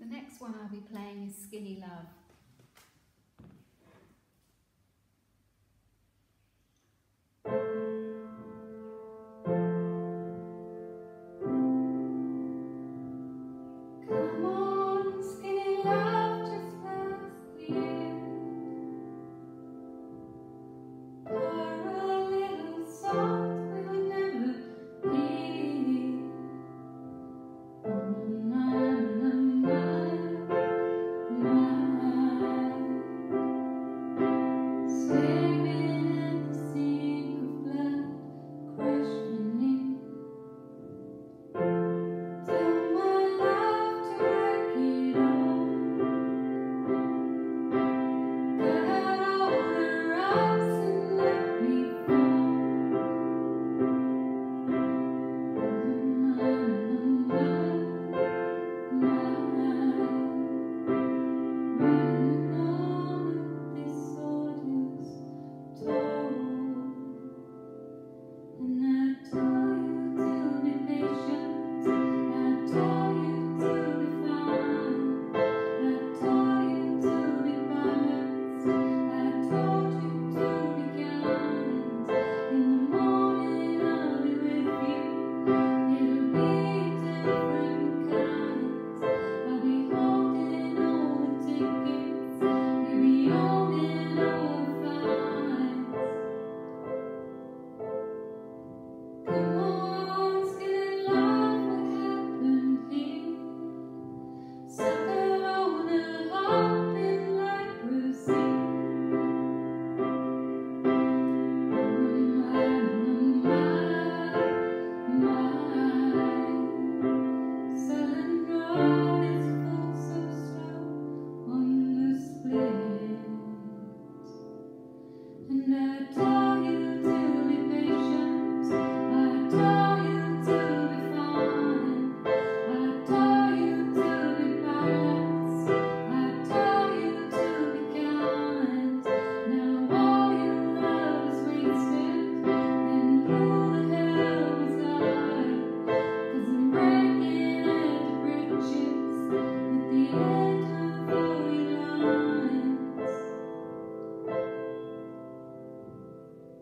The next one I'll be playing is Skinny Love.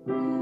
Thank you.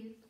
Obrigada.